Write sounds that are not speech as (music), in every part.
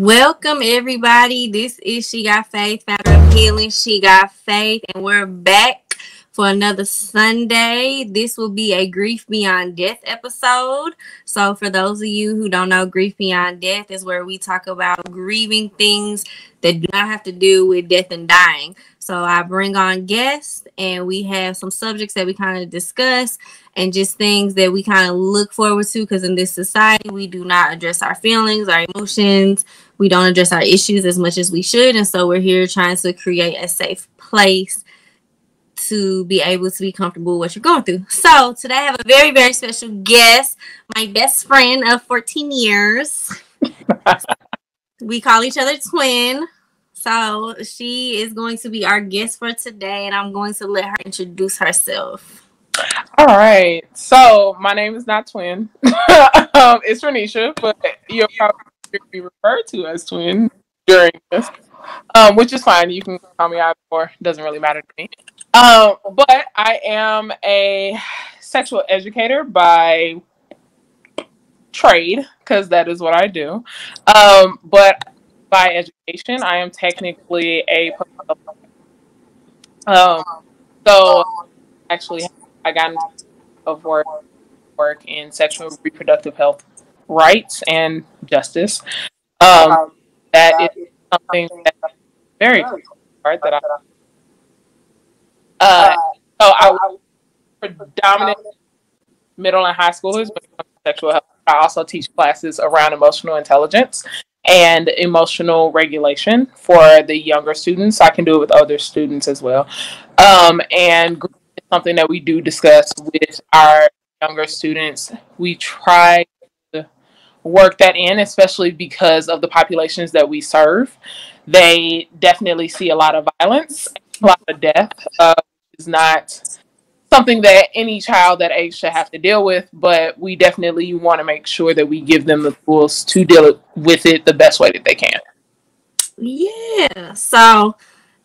Welcome, everybody. This is She Got Faith, founder of Healing. She Got Faith, and we're back for another Sunday. This will be a Grief Beyond Death episode. So, for those of you who don't know, Grief Beyond Death is where we talk about grieving things that do not have to do with death and dying. So, I bring on guests and we have some subjects that we kind of discuss and just things that we kind of look forward to because in this society we do not address our feelings our emotions we don't address our issues as much as we should. And so we're here trying to create a safe place to be able to be comfortable with what you're going through. So today i have a very very special guest my best friend of 14 years. (laughs) We call each other twin. So she is going to be our guest for today and i'm going to let her introduce herself. All right. So my name is not Twin. (laughs) um, it's Renisha, but you'll probably be referred to as Twin during this, um, which is fine. You can call me either or. Doesn't really matter to me. Um, but I am a sexual educator by trade because that is what I do. Um, but by education, I am technically a um, so actually I got of work work in sexual reproductive health rights and justice. Um, that is something that very hard that I. Uh, so I predominant middle and high schoolers, but sexual health. I also teach classes around emotional intelligence and emotional regulation for the younger students. I can do it with other students as well. Um, and something that we do discuss with our younger students. We try work that in, especially because of the populations that we serve. They definitely see a lot of violence, a lot of death. Uh, is not something that any child that age should have to deal with, but we definitely want to make sure that we give them the tools to deal with it the best way that they can. Yeah. So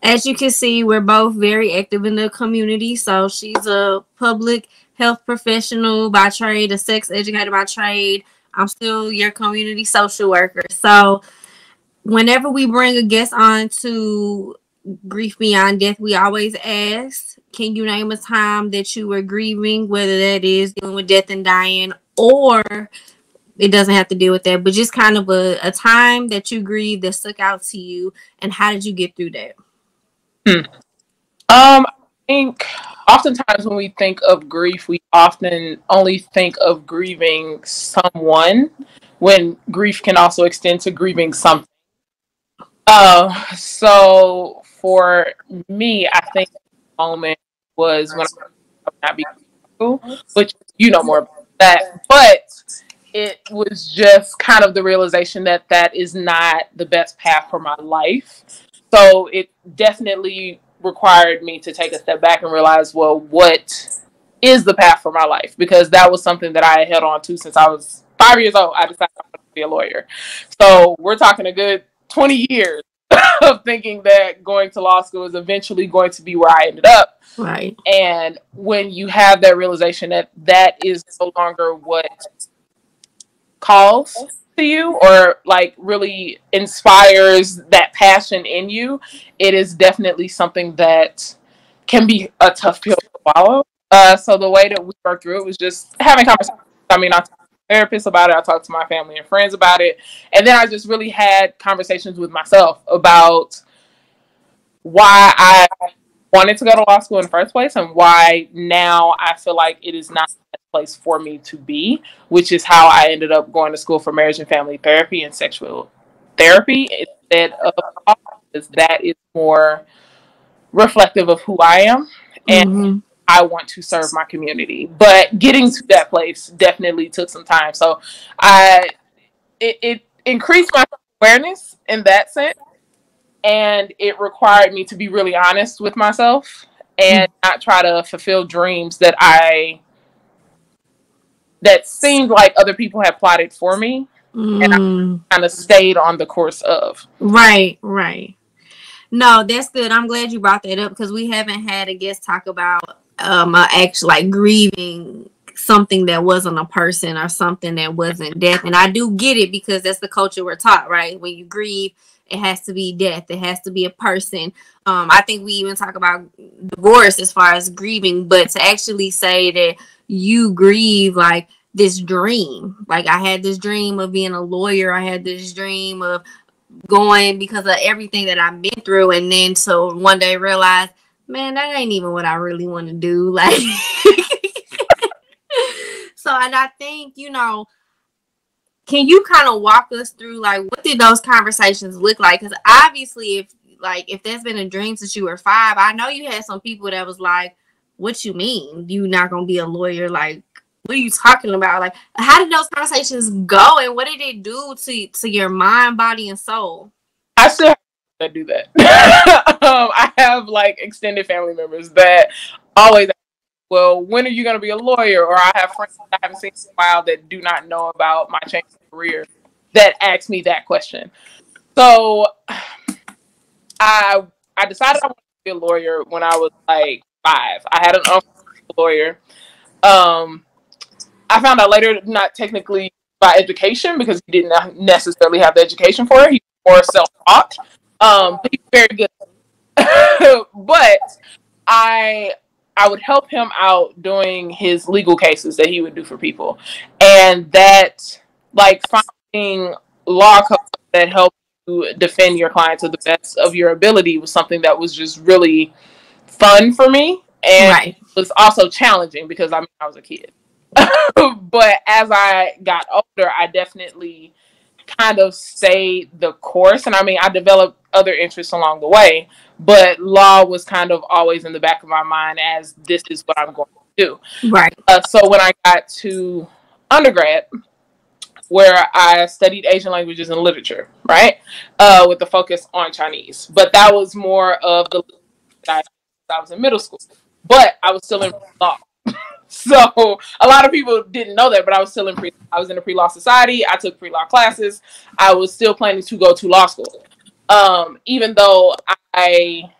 as you can see, we're both very active in the community. So she's a public health professional by trade, a sex educator by trade. I'm still your community social worker. So whenever we bring a guest on to Grief Beyond Death, we always ask, can you name a time that you were grieving, whether that is dealing with death and dying or it doesn't have to deal with that, but just kind of a, a time that you grieved that stuck out to you and how did you get through that? Hmm. Um, think oftentimes when we think of grief, we often only think of grieving someone when grief can also extend to grieving something. Uh, so for me, I think the moment was when I not be which you know more about that, but it was just kind of the realization that that is not the best path for my life so it definitely required me to take a step back and realize, well, what is the path for my life? Because that was something that I had held on to since I was five years old. I decided I wanted to be a lawyer. So we're talking a good 20 years (laughs) of thinking that going to law school is eventually going to be where I ended up. Right. And when you have that realization that that is no longer what calls to you or like really inspires that passion in you, it is definitely something that can be a tough pill to swallow. Uh, so the way that we worked through it was just having conversations. I mean, I talked to therapists about it, I talked to my family and friends about it, and then I just really had conversations with myself about why I wanted to go to law school in the first place and why now I feel like it is not the place for me to be, which is how I ended up going to school for marriage and family therapy and sexual therapy instead of because that is more reflective of who I am and mm-hmm. I want to serve my community. But getting to that place definitely took some time. So I it, it increased my awareness in that sense and it required me to be really honest with myself and mm. not try to fulfill dreams that I that seemed like other people had plotted for me mm. and I mm. kind of stayed on the course of. Right, right. No, that's good. I'm glad you brought that up because we haven't had a guest talk about um uh, actually like grieving something that wasn't a person or something that wasn't death. And I do get it because that's the culture we're taught, right? When you grieve, it has to be death. It has to be a person. Um, I think we even talk about divorce as far as grieving, but to actually say that you grieve like this dream, like I had this dream of being a lawyer, I had this dream of going because of everything that I've been through, and then so one day realize, man, that ain't even what I really want to do. (laughs) Like, (laughs) so and I think you know can you kind of walk us through like what did those conversations look like? Because obviously if like if there's been a dream since you were five i know you had some people that was like what you mean? You not gonna be a lawyer? Like what are you talking about? Like how did those conversations go and what did it do to to your mind body and soul? I still to do that. (laughs) Um, i have like extended family members that always well, when are you going to be a lawyer? Or I have friends I haven't seen in a while that do not know about my change of career that ask me that question. So I I decided I wanted to be a lawyer when I was like five. I had an uncle lawyer. Um, I found out later, not technically by education because he didn't necessarily have the education for it. He was more self-taught. Um, he's very good. (laughs) but I I would help him out doing his legal cases that he would do for people, and that like finding law that help you defend your client to the best of your ability was something that was just really fun for me, and right. was also challenging because I mean I was a kid. (laughs) but as I got older, I definitely kind of stayed the course, and I mean I developed other interests along the way but law was kind of always in the back of my mind as this is what I'm going to do. Right. Uh, so when I got to undergrad, where I studied Asian languages and literature, right, uh, with the focus on Chinese, but that was more of the I, I was in middle school, but I was still in law. (laughs) so a lot of people didn't know that, but I was still in pre. I was in a pre-law society. I took pre-law classes. I was still planning to go to law school um, even though I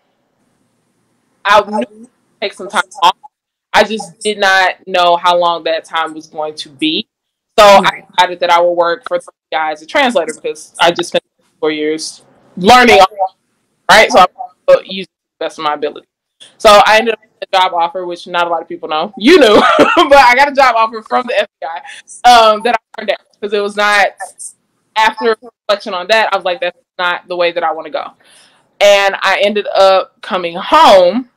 I knew take some time off, I just did not know how long that time was going to be. So. I decided that I would work for the guy as a translator because I just spent four years learning, right? So I use the best of my ability. So I ended up with a job offer, which not a lot of people know. You knew, (laughs) but I got a job offer from the FBI um, that I turned down because it was not. After reflection on that, I was like, "That's not the way that I want to go. And I ended up coming home,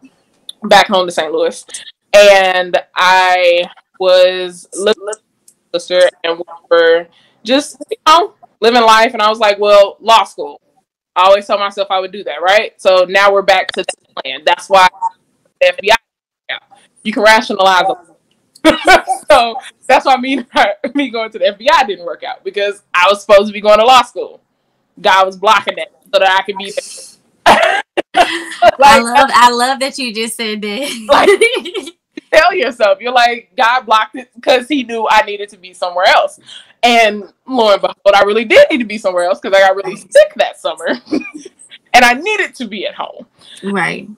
back home to St. Louis, and I was my sister, and we were just you know living life. And I was like, well, law school. I always told myself I would do that, right? So now we're back to plan. That's why FBI. You can rationalize (laughs) so that's why me (laughs) me going to the FBI didn't work out because I was supposed to be going to law school. God was blocking that so that I could be (laughs) like, I love I love that you just said that. like, (laughs) tell yourself, you're like, God blocked it because he knew I needed to be somewhere else. And lo and behold, I really did need to be somewhere else because I got really sick that summer. (laughs) and I needed to be at home. Right.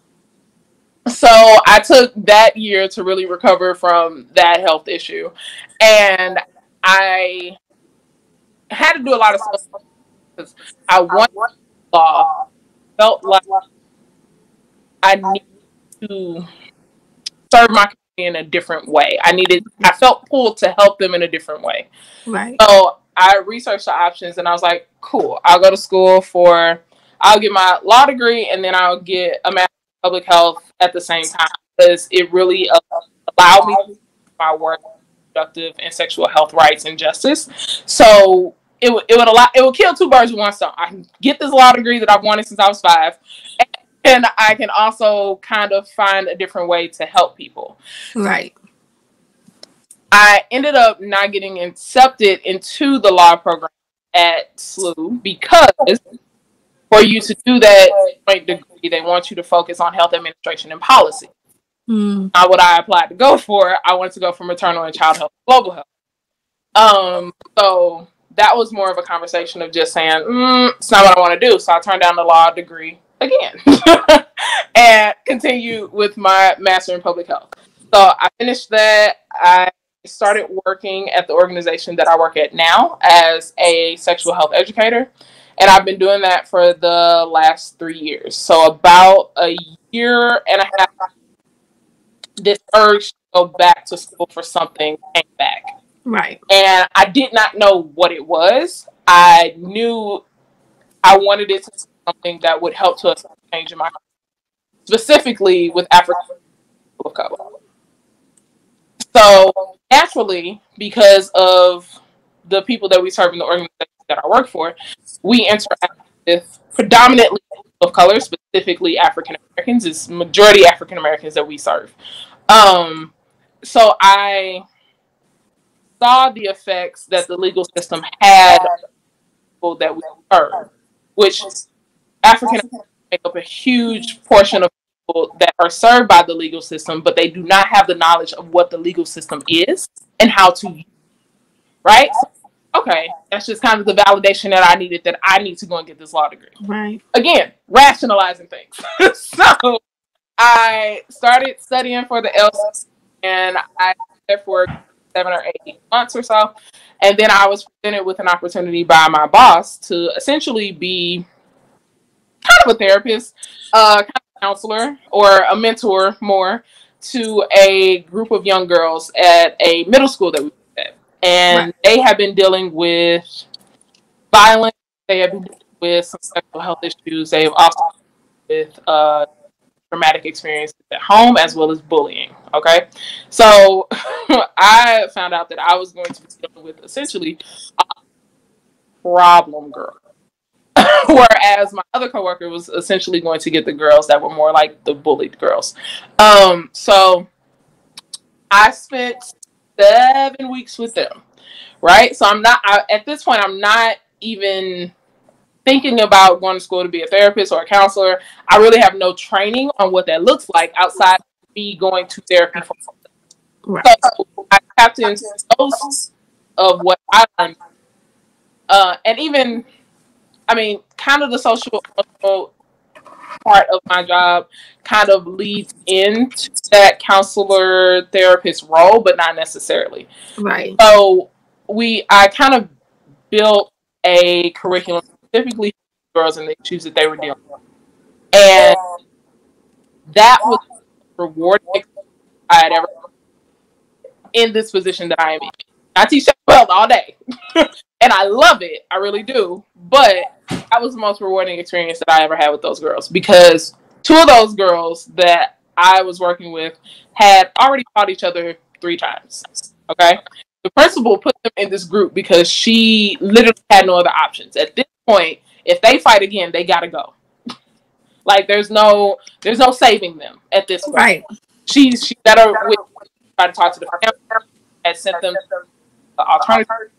So I took that year to really recover from that health issue. And I had to do a lot of stuff because I want law. Felt like I need to serve my community in a different way. I needed. I mm-hmm. felt pulled to help them in a different way. Right. So I researched the options, and I was like, "Cool. I'll go to school for. I'll get my law degree, and then I'll get a master of public health at the same time because it really uh, allowed me to my work productive and sexual health rights and justice. So it would it would allow it would kill two birds with one stone. I can get this law degree that I've wanted since I was five, and I can also kind of find a different way to help people. Right. I ended up not getting accepted into the law program at SLU because for you to do that degree, they want you to focus on health administration and policy. Mm. Not what I applied to go for. I wanted to go for maternal and child health, global health. Um, so that was more of a conversation of just saying, mm, it's not what I want to do. So I turned down the law degree again (laughs) and continue with my master in public health. So I finished that. I started working at the organization that I work at now as a sexual health educator. And I've been doing that for the last three years. So, about a year and a half, this urge to go back to school for something came back. Right. And I did not know what it was. I knew I wanted it to be something that would help to change in my specifically with African of color. So naturally, because of the people that we serve in the organization that I work for, we interact with predominantly of color, specifically African Americans. It's majority African Americans that we serve. Um, so I saw the effects that the legal system had people that we serve, which African make up a huge portion of people that are served by the legal system, but they do not have the knowledge of what the legal system is and how to use it. Right? okay, that's just kind of the validation that I needed that I need to go and get this law degree. Right. Again, rationalizing things. (laughs) so I started studying for the LSAT and I there for seven or eight months or so. And then I was presented with an opportunity by my boss to essentially be kind of a therapist, uh, kind of a counselor or a mentor more to a group of young girls at a middle school that we at. And right. they have been dealing with violence. They have been dealing with some sexual health issues. They have also with uh, traumatic experiences at home as well as bullying. Okay, so (laughs) I found out that I was going to be dealing with essentially a problem girl. (laughs) Whereas my other coworker was essentially going to get the girls that were more like the bullied girls. Um, so I spent seven weeks with them, right? So I'm not I, at this point. I'm not even thinking about going to school to be a therapist or a counselor. I really have no training on what that looks like outside of me going to therapy for. Right. So I tapped into most of what I learned, uh, and even, I mean, kind of the social part of my job kind of leads into that counselor therapist role, but not necessarily. Right. So we, I kind of built a curriculum specifically girls and the issues that they were dealing with, and that was rewarding I had ever in this position that I am in. I teach well all day, (laughs) and I love it. I really do. But that was the most rewarding experience that I ever had with those girls because two of those girls that I was working with had already fought each other three times. Okay. The principal put them in this group because she literally had no other options. At this point, if they fight again, they gotta go. like there's no there's no saving them at this point. Right. She's she better with try to talk to the family and sent them the alternative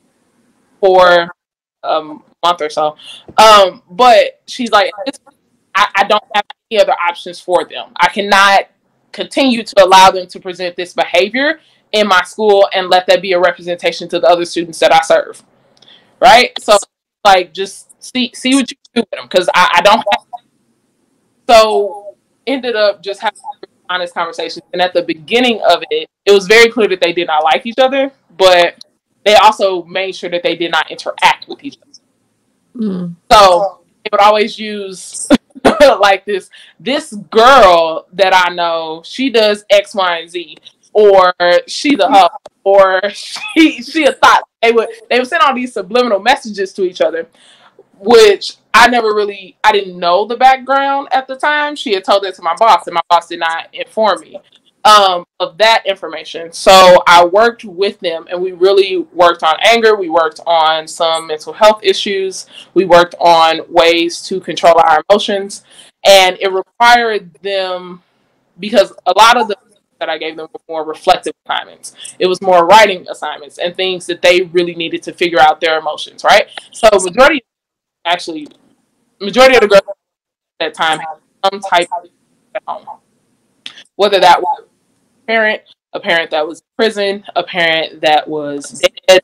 for um month or so. Um, but she's like, I, I don't have any other options for them. I cannot continue to allow them to present this behavior in my school and let that be a representation to the other students that I serve. Right? So like just see see what you do with them because I, I don't have so ended up just having honest conversations and at the beginning of it it was very clear that they did not like each other but they also made sure that they did not interact with each other Mm. So they would always use (laughs) like this this girl that I know, she does X, Y, and Z, or she the hoe, or (laughs) she she a thought. They would they would send all these subliminal messages to each other, which I never really I didn't know the background at the time. She had told it to my boss, and my boss did not inform me um, of that information. So I worked with them and we really worked on anger. We worked on some mental health issues. We worked on ways to control our emotions. And it required them, because a lot of the that I gave them were more reflective assignments. It was more writing assignments and things that they really needed to figure out their emotions, right? So majority, actually, majority of the girls at that time had some type of. Whether that was a parent, a parent that was in prison, a parent that was dead,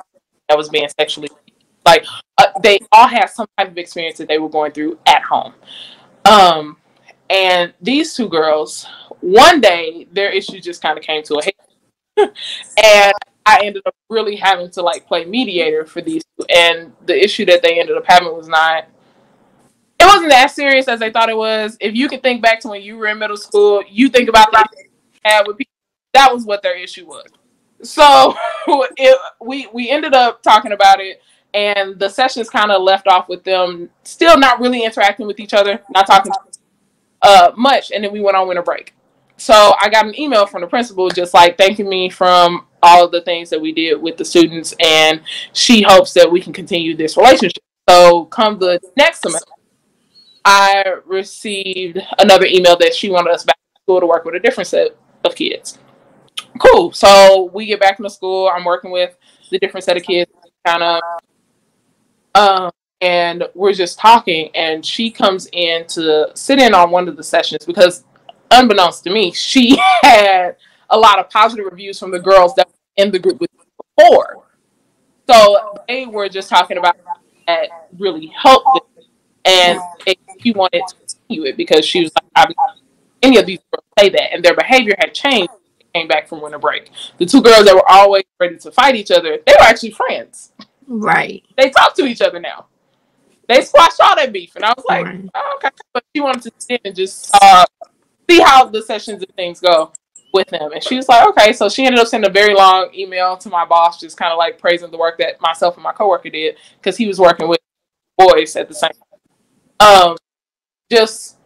that was being sexually like uh, they all had some type of experience that they were going through at home. Um, and these two girls, one day their issue just kind of came to a head, (laughs) and I ended up really having to like play mediator for these two. And the issue that they ended up having was not it wasn't as serious as they thought it was. If you can think back to when you were in middle school, you think about that had with people, that was what their issue was. So (laughs) it, we we ended up talking about it, and the sessions kind of left off with them still not really interacting with each other, not talking uh, much, and then we went on winter break. So I got an email from the principal just like thanking me from all the things that we did with the students, and she hopes that we can continue this relationship. So come the next semester, I received another email that she wanted us back to school to work with a different set of kids. Cool. So we get back into school. I'm working with the different set of kids, kind of, um, and we're just talking. And she comes in to sit in on one of the sessions because, unbeknownst to me, she (laughs) had a lot of positive reviews from the girls that were in the group with before. So they were just talking about that really helped them, and she wanted to continue it because she was like, any of these girls say that, and their behavior had changed. Came back from winter break. The two girls that were always ready to fight each other, they were actually friends. Right. They talk to each other now. They squashed all that beef, and I was like, right. oh, okay. But she wanted to sit and just uh, see how the sessions and things go with them. And she was like, okay. So she ended up sending a very long email to my boss, just kind of like praising the work that myself and my coworker did because he was working with boys at the same time. Um, just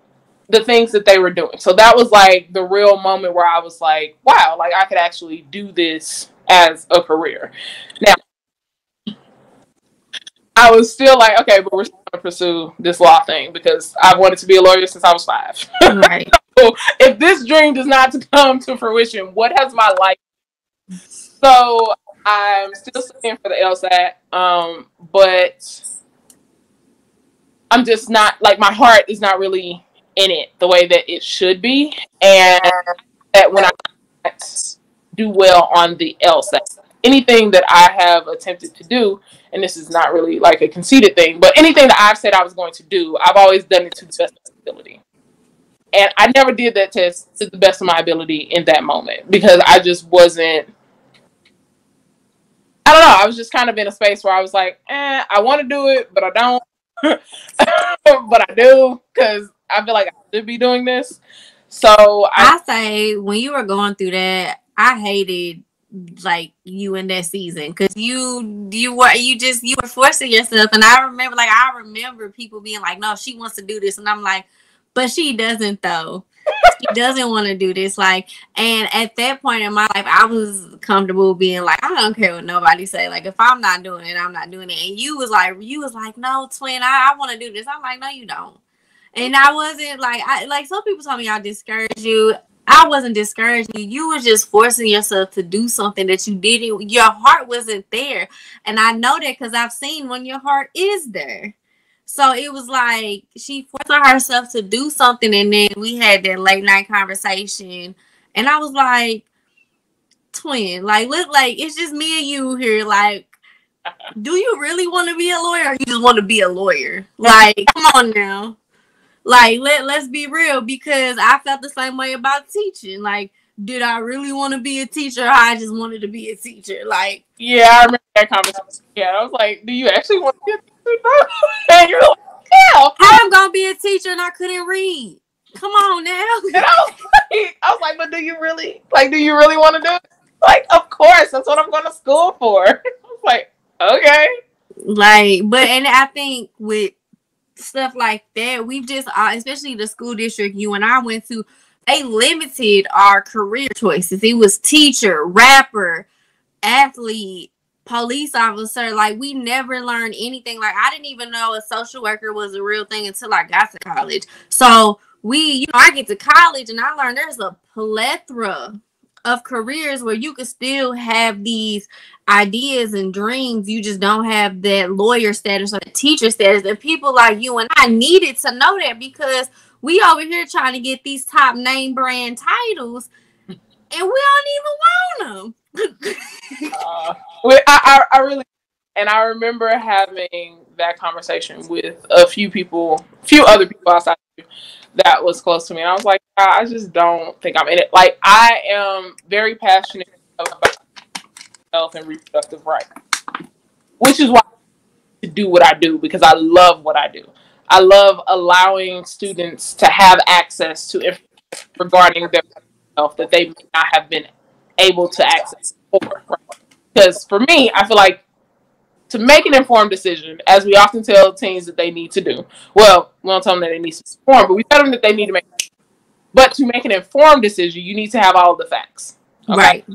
the things that they were doing. So that was like the real moment where I was like, wow, like I could actually do this as a career. Now, I was still like, okay, but we're still to pursue this law thing because I've wanted to be a lawyer since I was five. Right. If this dream does not (laughs) come to fruition, what has my life? So I'm still studying for the LSAT, um, but I'm just not like my heart is not really in it the way that it should be, and that when I do well on the LSAT, anything that I have attempted to do, and this is not really like a conceited thing, but anything that I've said I was going to do, I've always done it to the best of my ability. And I never did that test to the best of my ability in that moment because I just wasn't. I don't know. I was just kind of in a space where I was like, eh, I want to do it, but I don't. (laughs) but I do because I feel like I should be doing this. So I, I say when you were going through that, I hated like you in that season because you you were you just you were forcing yourself and i remember like i remember people being like no she wants to do this and i'm like but she doesn't though she doesn't want to do this like and at that point in my life i was comfortable being like i don't care what nobody say like if i'm not doing it i'm not doing it and you was like you was like no twin i, I want to do this i'm like no you don't and I wasn't like I like some people told me I discouraged you. I wasn't discouraging you. You was just forcing yourself to do something that you didn't. Your heart wasn't there, and I know that because I've seen when your heart is there. So it was like she forced herself to do something, and then we had that late night conversation, and I was like, "Twin, like look, like it's just me and you here. Like, (laughs) do you really want to be a lawyer, or you just want to be a lawyer? Like, come on now." Like let let's be real because I felt the same way about teaching. Like, did I really want to be a teacher? I just wanted to be a teacher. Like, yeah, I remember that conversation. Yeah, I was like, do you actually want to be a teacher? (laughs) and you're like, yeah. I'm gonna be a teacher and I couldn't read? Come on now. and I was like, I was like, but do you really like? Do you really want to do it? Like, of course, that's what I'm going to school for. (laughs) I was like, okay. Like, but and I think with stuff like that. We've just, uh, especially the school district you and I went to, they limited our career choices. It was teacher, rapper, athlete, police officer. Like we never learned anything. Like I didn't even know a social worker was a real thing until I got to college. So we, you know, I get to college and I learned there's a plethora of careers where you could still have these ideas and dreams. You just don't have that lawyer status or the teacher status. And people like you and I needed to know that because we over here trying to get these top name brand titles and we don't even want them. uh, I, I, I really, and I remember having that conversation with a few people, a few other people outside that was close to me. And I was like, I just don't think I'm in it. Like I am very passionate about health and reproductive rights, which is why I do what I do because I love what I do. I love allowing students to have access to information regarding their health that they may not have been able to access before. Because for me, I feel like to make an informed decision, as we often tell teens that they need to do. Well, we don't tell them that they need to be informed, but we tell them that they need to make. But to make an informed decision, you need to have all the facts. Okay? Right.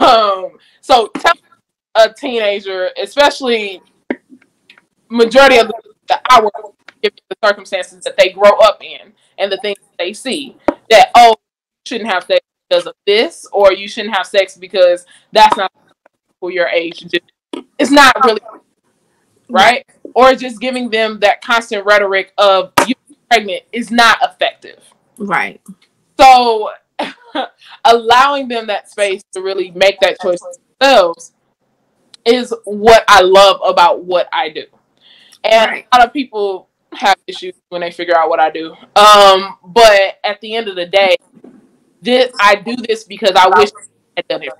Um. So tell a teenager, especially majority of the, the hour, given the circumstances that they grow up in and the things they see, that oh, you shouldn't have sex because of this, or you shouldn't have sex because that's not for your age. It's not really right? Or just giving them that constant rhetoric of you pregnant is not effective. Right. So (laughs) allowing them that space to really make that choice themselves is what i love about what i do and right. a lot of people have issues when they figure out what i do um, but at the end of the day this i do this because i wish i had done it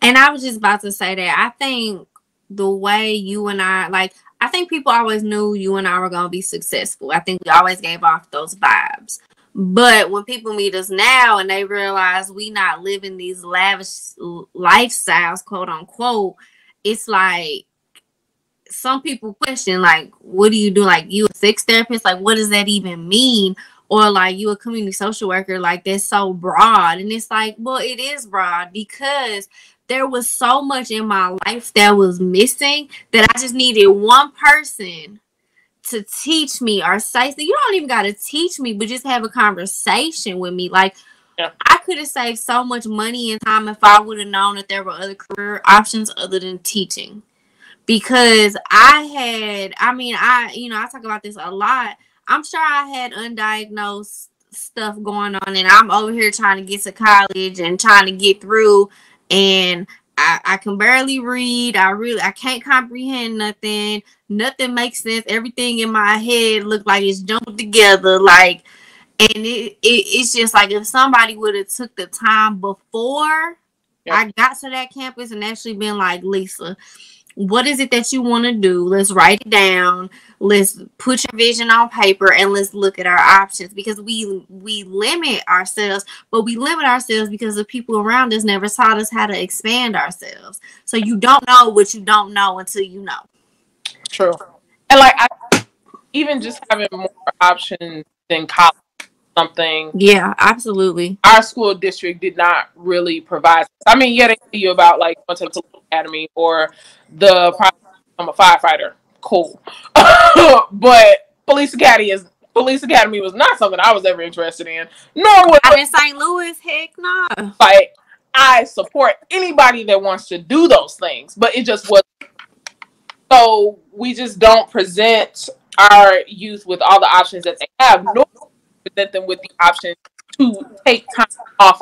and I was just about to say that I think the way you and I like I think people always knew you and I were gonna be successful. I think we always gave off those vibes. But when people meet us now and they realize we not living these lavish lifestyles, quote unquote, it's like some people question like, what do you do? Like you a sex therapist? Like what does that even mean? Or like you a community social worker? Like that's so broad. And it's like, well, it is broad because there was so much in my life that was missing that I just needed one person to teach me or say so you don't even got to teach me but just have a conversation with me like yeah. I could have saved so much money and time if I would have known that there were other career options other than teaching because I had I mean I you know I talk about this a lot I'm sure I had undiagnosed stuff going on and I'm over here trying to get to college and trying to get through and I, I can barely read. I really I can't comprehend nothing. Nothing makes sense. Everything in my head look like it's jumbled together. Like and it, it it's just like if somebody would have took the time before. I got to that campus and actually been like, Lisa, what is it that you want to do? Let's write it down. Let's put your vision on paper and let's look at our options because we we limit ourselves, but we limit ourselves because the people around us never taught us how to expand ourselves. So you don't know what you don't know until you know. True. And like I, even just having more options than college something. Yeah, absolutely. Our school district did not really provide. I mean, yeah, they tell you about like going to the academy or the I'm a firefighter. Cool, (laughs) but police academy is police academy was not something I was ever interested in. Nor was I'm in St. Louis. Heck no. Nah. Like I support anybody that wants to do those things, but it just was. So we just don't present our youth with all the options that they have, nor present them with the option to take time off.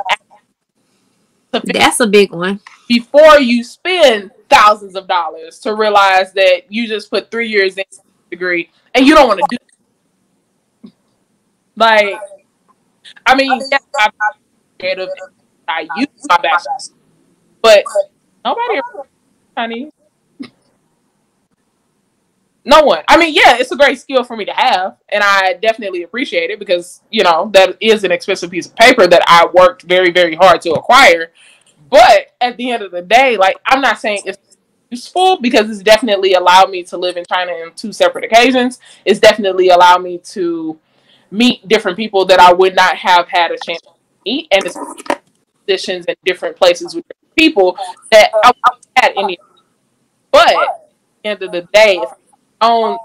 That's a big one. Before you spend thousands of dollars to realize that you just put three years in degree and you don't want to do it. Like, I mean, yeah, I'm creative. I use my bachelor's, but nobody, honey, no one. I mean, yeah, it's a great skill for me to have, and I definitely appreciate it because you know that is an expensive piece of paper that I worked very, very hard to acquire. But at the end of the day, like I'm not saying it's useful because it's definitely allowed me to live in China in two separate occasions. It's definitely allowed me to meet different people that I would not have had a chance to meet, and it's positions in different places with people that I've had any. But at the end of the day, if own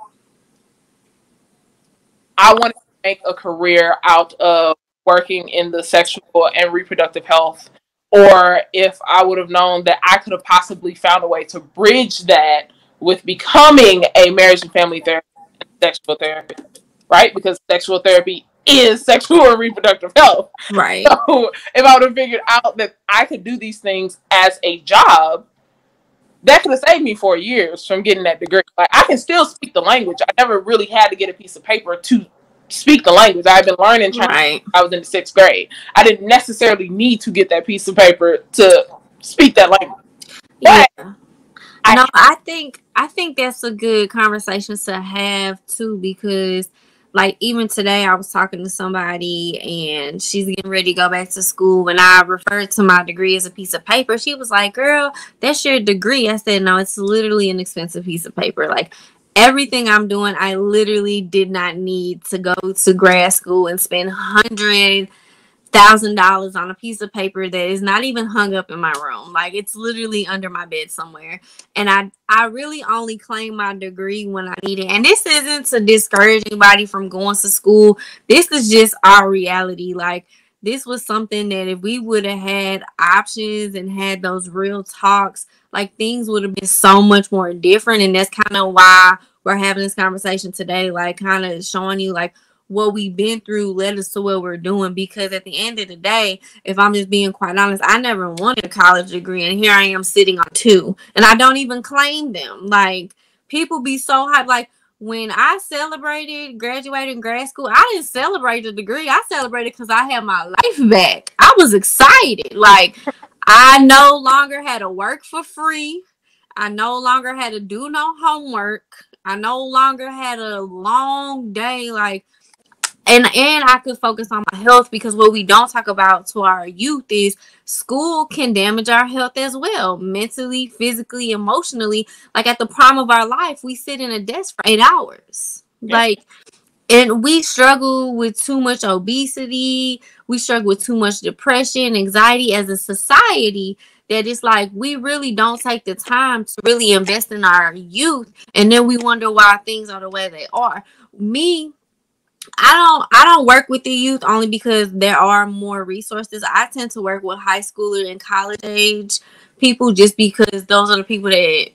I wanted to make a career out of working in the sexual and reproductive health or if I would have known that I could have possibly found a way to bridge that with becoming a marriage and family therapist and sexual therapist, right? Because sexual therapy is (laughs) sexual and reproductive health. Right. So if I would have figured out that I could do these things as a job, that could have saved me four years from getting that degree. Like I can still speak the language. I never really had to get a piece of paper to speak the language. I've been learning Chinese. Right. I was in the sixth grade. I didn't necessarily need to get that piece of paper to speak that language. But yeah. I, no, I think I think that's a good conversation to have too because like even today I was talking to somebody and she's getting ready to go back to school and I referred to my degree as a piece of paper. She was like, "Girl, that's your degree." I said, "No, it's literally an expensive piece of paper. Like everything I'm doing, I literally did not need to go to grad school and spend hundred thousand dollars on a piece of paper that is not even hung up in my room. Like it's literally under my bed somewhere. And I I really only claim my degree when I need it. And this isn't to discourage anybody from going to school. This is just our reality. Like this was something that if we would have had options and had those real talks, like things would have been so much more different. And that's kind of why we're having this conversation today, like kind of showing you like what we've been through led us to what we're doing. Because at the end of the day if i'm just being quite honest i never wanted a college degree and here i am sitting on two and i don't even claim them. Like people be so hyped like when i celebrated graduating grad school i didn't celebrate the degree. I celebrated because i had my life back. I was excited. Like i no longer had to work for free. I no longer had to do no homework. I no longer had a long day. Like and and I could focus on my health because what we don't talk about to our youth is school can damage our health as well, mentally, physically, emotionally. Like at the prime of our life, we sit in a desk for eight hours. Yeah. Like and we struggle with too much obesity, we struggle with too much depression, anxiety as a society that it's like we really don't take the time to really invest in our youth and then we wonder why things are the way they are. Me I don't I don't work with the youth only because there are more resources. I tend to work with high schooler and college age people just because those are the people that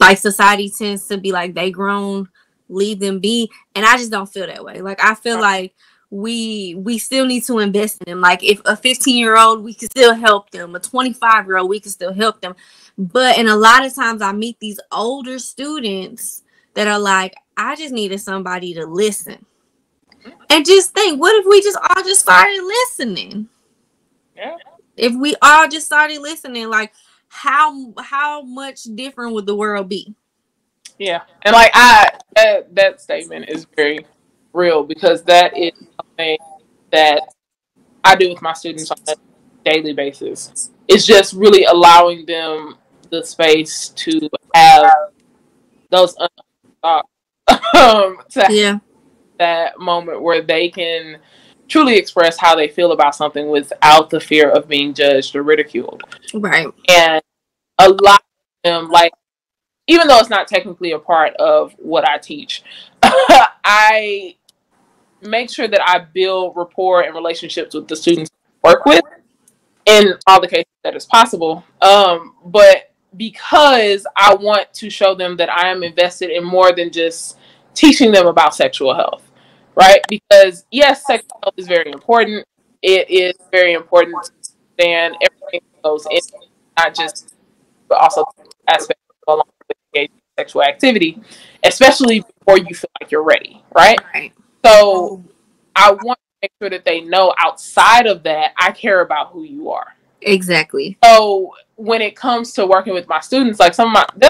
like society tends to be like they grown, leave them be. And I just don't feel that way. Like I feel like we we still need to invest in them. Like if a 15 year old, we can still help them. A 25 year old, we can still help them. But and a lot of times I meet these older students that are like, I just needed somebody to listen and just think, what if we just all just started listening? Yeah. If we all just started listening, like how how much different would the world be? Yeah. And like I that that statement is very real because that is something that I do with my students on a daily basis. It's just really allowing them the space to have those thoughts (laughs) um, to yeah that moment where they can truly express how they feel about something without the fear of being judged or ridiculed. Right. And a lot of them, like, even though it's not technically a part of what I teach, (laughs) I make sure that I build rapport and relationships with the students I work with in all the cases that is possible. Um, but because I want to show them that I am invested in more than just teaching them about sexual health, right? Because yes, sexual health is very important. It is very important to understand everything that goes in, not just, but also aspects along with engaging sexual activity, especially before you feel like you're ready, right? Right. So oh. I want to make sure that they know outside of that, I care about who you are. Exactly. So when it comes to working with my students, like some of my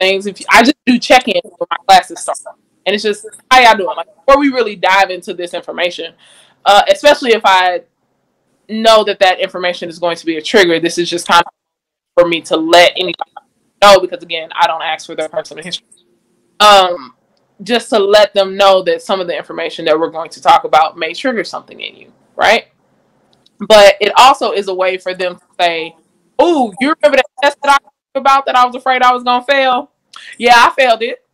things, if you, I just do check in when my classes start and it's just how y'all doing? Like before we really dive into this information, uh, especially if I know that that information is going to be a trigger, this is just time for me to let anybody know because again, I don't ask for their personal history. Um, just to let them know that some of the information that we're going to talk about may trigger something in you, right? But it also is a way for them to say, "Oh, you remember that test that I about that I was afraid I was gonna fail? Yeah, I failed it.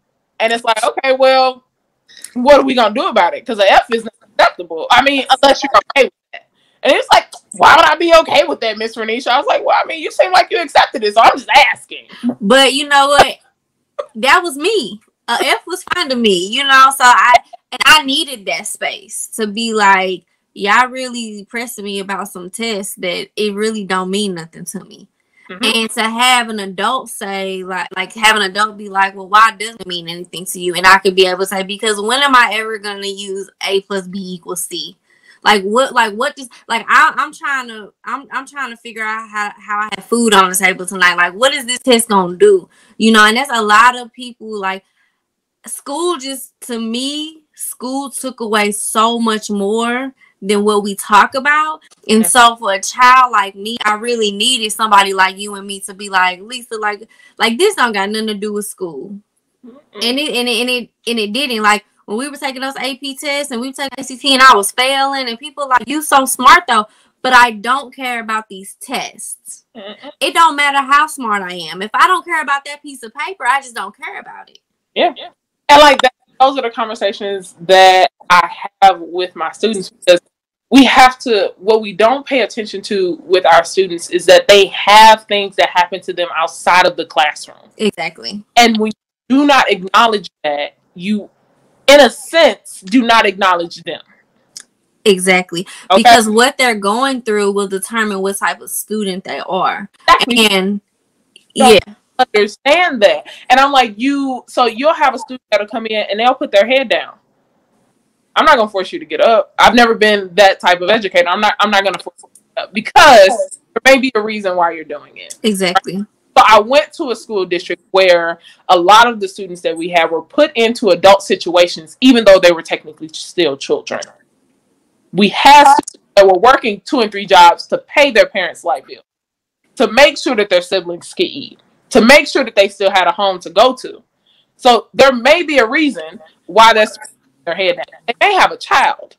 And it's like, okay, well, what are we gonna do about it? Because an F is acceptable. I mean, unless you're okay with that. And it's like, why would I be okay with that, Miss Renisha? I was like, well, I mean, you seem like you accepted it, so I'm just asking. But you know what? that was me. A F was fine to me, you know. So I and I needed that space to be like, y'all really pressing me about some tests that it really don't mean nothing to me. Mm-hmm. And to have an adult say like like have an adult be like, well, why doesn't it mean anything to you? And I could be able to say, because when am I ever gonna use A plus B equals C? Like what? Like what does? Like I, I'm trying to, I'm, I'm trying to figure out how how I have food on the table tonight. Like what is this test gonna do? You know, and that's a lot of people. Like school, just to me, school took away so much more than what we talk about. And so for a child like me, I really needed somebody like you and me to be like, Lisa, like, like this don't got nothing to do with school. Mm-hmm. And it and it and it and it didn't. Like when we were taking those AP tests and we were taking ACT and I was failing and people like you so smart though, but I don't care about these tests. Mm-hmm. It don't matter how smart I am. If I don't care about that piece of paper, I just don't care about it. Yeah. And like that, those are the conversations that I have with my students because we have to what we don't pay attention to with our students is that they have things that happen to them outside of the classroom. Exactly. And when you do not acknowledge that you in a sense do not acknowledge them. Exactly. Okay? because what they're going through will determine what type of student they are. Exactly. and so yeah. understand that. And i'm like you so you'll have a student that'll come in and they'll put their head down I'm not gonna force you to get up. I've never been that type of educator. I'm not. I'm not gonna force you up because there may be a reason why you're doing it. Exactly. Right? So I went to a school district where a lot of the students that we had were put into adult situations, even though they were technically still children. We had that were working two and three jobs to pay their parents' light bill, to make sure that their siblings could eat, to make sure that they still had a home to go to. So there may be a reason why that's their head down. They may have a child.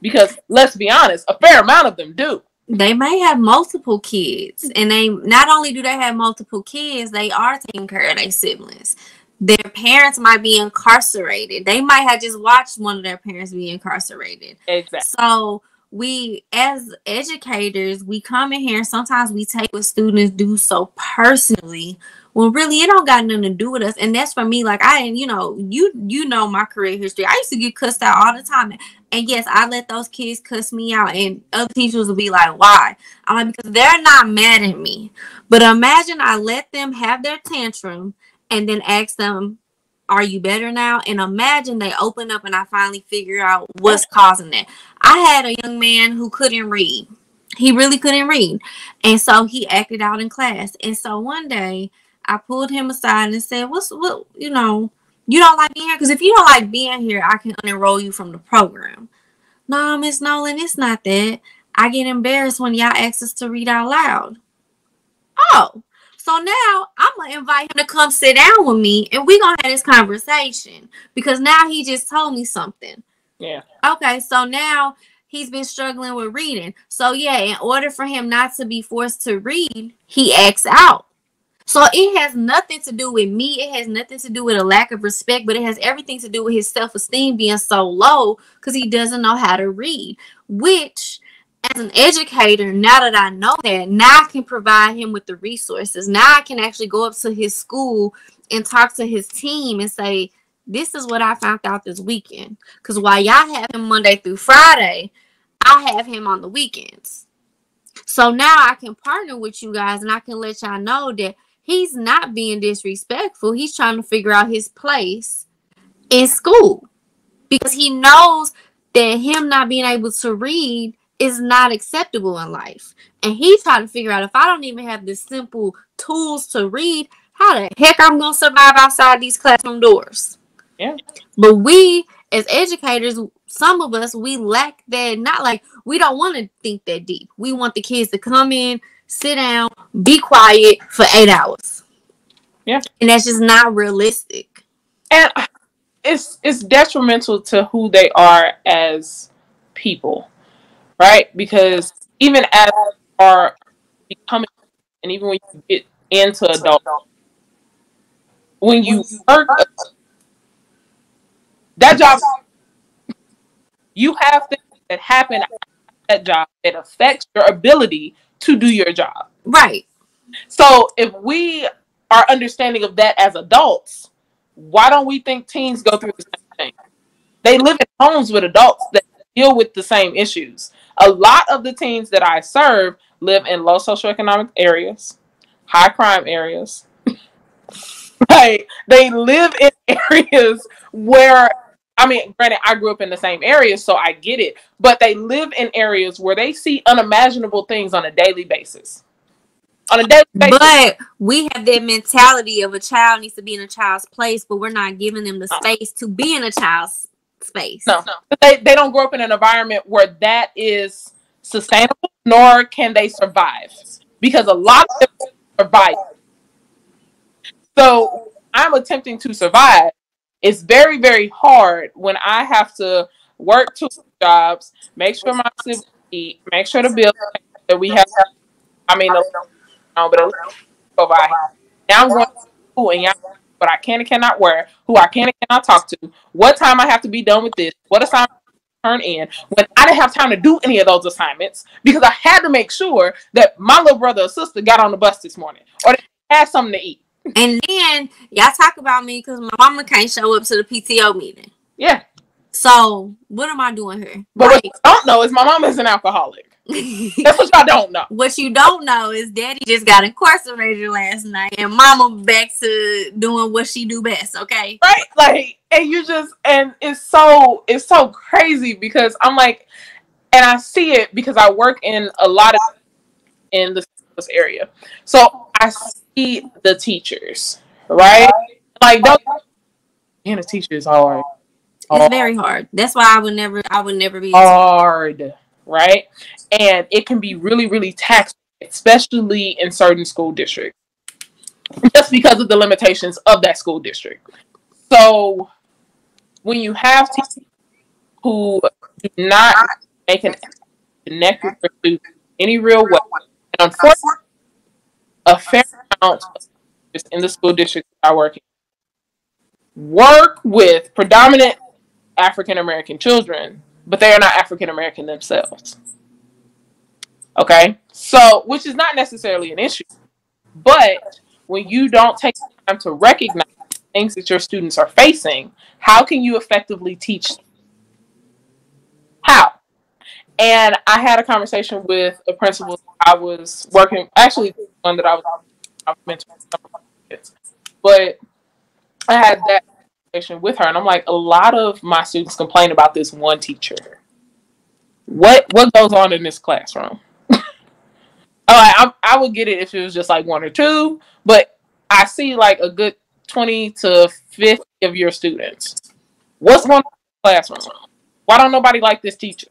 Because let's be honest, a fair amount of them do. They may have multiple kids. And they not only do they have multiple kids, they are taking care of their siblings. Their parents might be incarcerated. They might have just watched one of their parents be incarcerated. Exactly. So we as educators, we come in here sometimes we take what students do so personally well, really, it don't got nothing to do with us. And that's for me. Like I, you know, you you know my career history. I used to get cussed out all the time. And yes, I let those kids cuss me out, and other teachers will be like, "Why?" I'm like, "Because they're not mad at me." But imagine I let them have their tantrum, and then ask them, "Are you better now?" And imagine they open up, and I finally figure out what's causing that. I had a young man who couldn't read. He really couldn't read, and so he acted out in class. And so one day I pulled him aside and said, "What's what? You know, you don't like being here because if you don't like being here, I can unenroll you from the program." No, Miss Nolan, it's not that. I get embarrassed when y'all ask us to read out loud. Oh, so now I'm gonna invite him to come sit down with me and we're gonna have this conversation because now he just told me something. Yeah. Okay, so now he's been struggling with reading. So yeah, in order for him not to be forced to read, he acts out. So it has nothing to do with me. It has nothing to do with a lack of respect, but it has everything to do with his self esteem being so low because he doesn't know how to read. Which, as an educator, now that I know that, now I can provide him with the resources. Now I can actually go up to his school and talk to his team and say, This is what I found out this weekend. Because while y'all have him Monday through Friday, I have him on the weekends. So now I can partner with you guys and I can let y'all know that he's not being disrespectful. He's trying to figure out his place in school because he knows that him not being able to read is not acceptable in life. And he's trying to figure out if I don't even have the simple tools to read, how the heck I'm gonna survive outside these classroom doors. Yeah. But we as educators, some of us we lack that not like we don't want to think that deep. We want the kids to come in, sit down, be quiet for eight hours. Yeah. And that's just not realistic. And it's it's detrimental to who they are as people. Right? Because even as are becoming and even when you get into adult when you work that job you have things that happen at that job that affects your ability to do your job. Right. So if we are understanding of that as adults, why don't we think teens go through the same thing? They live in homes with adults that deal with the same issues. A lot of the teens that I serve live in low socioeconomic areas, high crime areas. (laughs) right? They live in (laughs) areas where I mean, granted, I grew up in the same area, so I get it. But they live in areas where they see unimaginable things on a daily basis. On a daily basis. But we have that mentality of a child needs to be in a child's place, but we're not giving them the space to be in a child's space. No, they, they don't grow up in an environment where that is sustainable, nor can they survive. Because a lot of them survive. So I'm attempting to survive. It's very, very hard when I have to work two jobs, make sure my siblings eat, make sure the bills that we have. I mean, but now I'm going to school and y'all but I can and cannot wear, who I can and cannot talk to, what time I have to be done with this, what assignment turn in, when I didn't have time to do any of those assignments because I had to make sure that my little brother or sister got on the bus this morning or they had something to eat. And then y'all talk about me because my mama can't show up to the PTO meeting. Yeah. So what am I doing here? But right. what you don't know is my mom is an alcoholic. (laughs) That's what y'all don't know. What you don't know is daddy just got incarcerated last night and mama back to doing what she do best, okay? Right? Like and you just and it's so it's so crazy because I'm like and I see it because I work in a lot of in this area. So I the teachers, right? Like don't being a teacher is hard. It's very hard. That's why I would never I would never be hard right? And it can be really, really taxing, especially in certain school districts, just because of the limitations of that school district. So when you have teachers who do not make an connect with students any real way, and unfortunately, a fair in the school district I work in work with predominant African American children but they are not African American themselves. Okay, so which is not necessarily an issue, but when you don't take time to recognize things that your students are facing, how can you effectively teach? How? And I had a conversation with a principal I was working, actually one that I was, But I had that conversation with her, and I'm like, a lot of my students complain about this one teacher. What what goes on in this classroom? (laughs) oh, I, I would get it if it was just like one or two, but I see like a good twenty to fifty of your students. What's going on in the classroom? Why don't nobody like this teacher?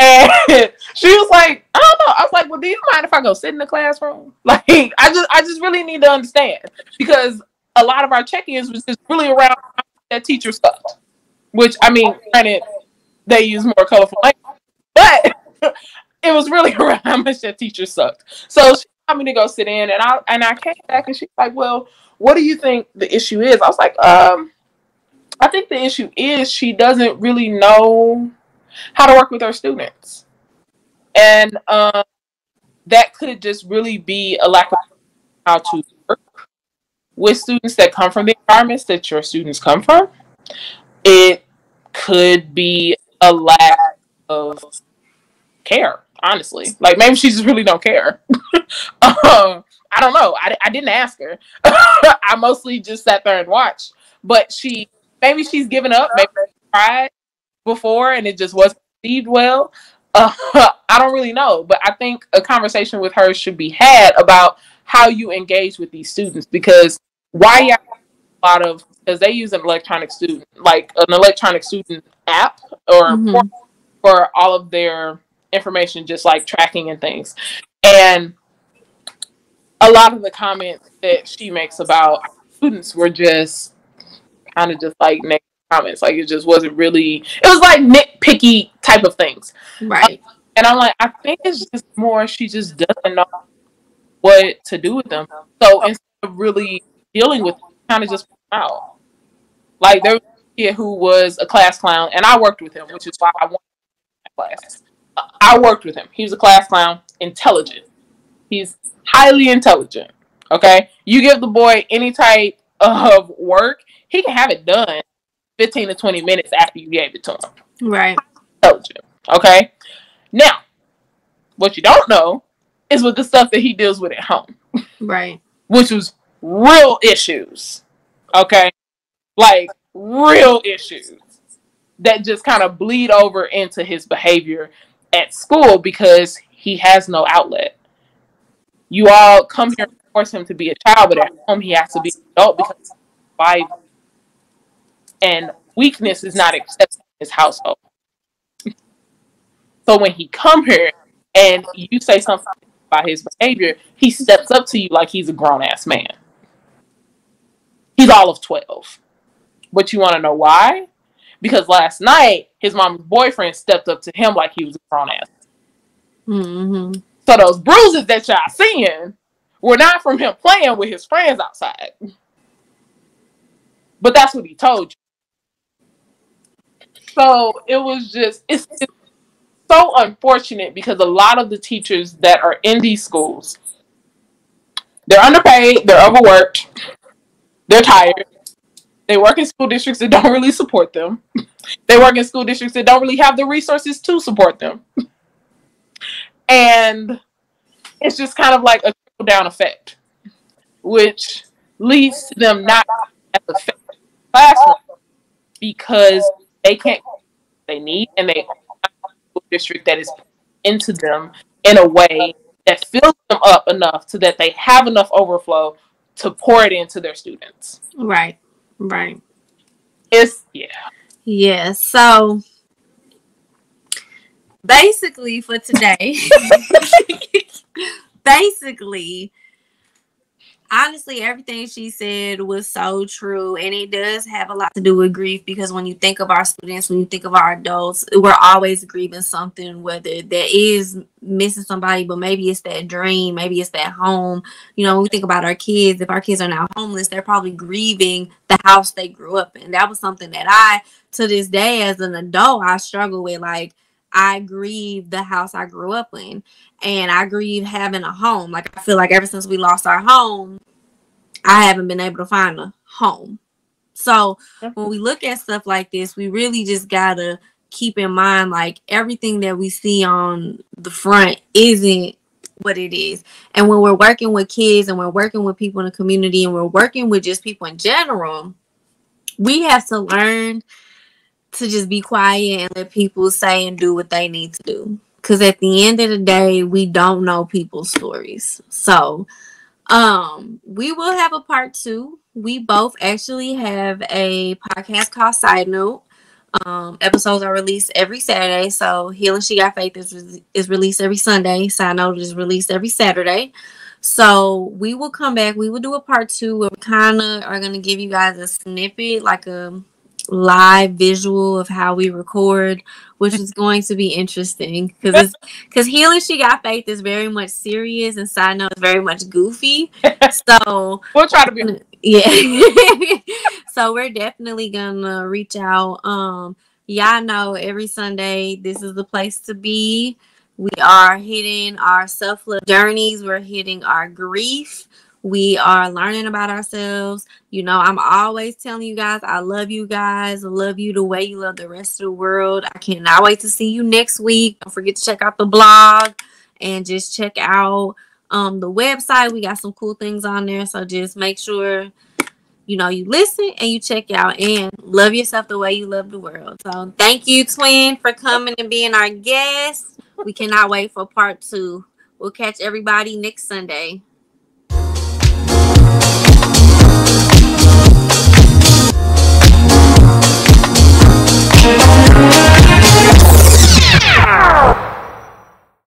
And (laughs) she was like, I don't know. I was like, well, do you mind if I go sit in the classroom? (laughs) Like, I just, I just really need to understand because a lot of our check-ins was just really around that teacher sucked. Which I mean, granted, they use more colorful language, but (laughs) it was really around how much that teacher sucked. So she told me to go sit in, and I and I came back, and she's like, "Well, what do you think the issue is?" I was like, "Um, I think the issue is she doesn't really know how to work with our students, and um, that could just really be a lack of how to work with students that come from the environments that your students come from, it could be a lack of care, honestly. Like maybe she just really don't care. (laughs) um, I don't know. I, I didn't ask her. (laughs) I mostly just sat there and watched. But she, maybe she's given up. Maybe she tried before and it just wasn't received well. Uh, (laughs) I don't really know. But I think a conversation with her should be had about how you engage with these students because why y'all a lot of because they use an electronic student like an electronic student app or mm-hmm. for, for all of their information just like tracking and things and a lot of the comments that she makes about students were just kind of just like negative comments like it just wasn't really it was like nitpicky type of things right um, and i'm like i think it's just more she just doesn't know what to do with them so instead of really dealing with kind of just out. Like there was a kid who was a class clown, and I worked with him, which is why I wanted class. I worked with him. He was a class clown, intelligent. He's highly intelligent. Okay, you give the boy any type of work, he can have it done 15 to 20 minutes after you gave it to him. Right. Intelligent. Okay. Now, what you don't know is with the stuff that he deals with at home. Right. Which was real issues. Okay? Like real issues that just kind of bleed over into his behavior at school because he has no outlet. You all come here and force him to be a child, but at home he has to be an adult because and weakness is not accepted in his household. So when he come here and you say something about his behavior, he steps up to you like he's a grown ass man. He's all of twelve. But you want to know why? Because last night his mom's boyfriend stepped up to him like he was a grown ass. Mm-hmm. So those bruises that y'all seeing were not from him playing with his friends outside. But that's what he told you. So it was just it's, it's so unfortunate because a lot of the teachers that are in these schools, they're underpaid, they're overworked, they're tired. They work in school districts that (laughs) don't really support them. They work in school districts that don't really have the resources to support them. And it's just kind of like a trickle down effect, which leads to them not as effective classroom because they can't they need and they school district that is into them in a way that fills them up enough so that they have enough overflow to pour it into their students. Right. Right. It's yeah. Yeah. So basically for today, (laughs) basically, honestly, everything she said was so true. And it does have a lot to do with grief because when you think of our students, when you think of our adults, we're always grieving something, whether that is missing somebody, but maybe it's that dream, maybe it's that home. You know, when we think about our kids, if our kids are now homeless, they're probably grieving the house they grew up in. That was something that I, to this day, as an adult, I struggle with. Like, I grieve the house I grew up in and I grieve having a home. Like I feel like ever since we lost our home, I haven't been able to find a home. So when we look at stuff like this, we really just gotta keep in mind like everything that we see on the front isn't what it is. And when we're working with kids and we're working with people in the community and we're working with just people in general, we have to learn to just be quiet and let people say and do what they need to do. Because at the end of the day, we don't know people's stories. So, um, we will have a part two. We both actually have a podcast called Side Note. Um, episodes are released every Saturday. So, Healing She Got Faith is, is released every Sunday. Side Note is released every Saturday. So we will come back. We will do a part two where we kind of are going to give you guys a snippet, like a live visual of how we record, which is going to be interesting because because healing she got faith is very much serious and side note is very much goofy. (laughs) So we'll try to be yeah. (laughs) so we're definitely gonna reach out. Um, y'all know every Sunday this is the place to be. We are hitting our self love journeys. We're hitting our grief. We are learning about ourselves. You know, I'm always telling you guys, I love you guys. I love you the way you love the rest of the world. I cannot wait to see you next week. Don't forget to check out the blog and just check out um the website. We got some cool things on there. So just make sure you know you listen and you check out and love yourself the way you love the world. So thank you, twin, for coming and being our guest. We cannot wait for part two. We'll catch everybody next Sunday. Wow.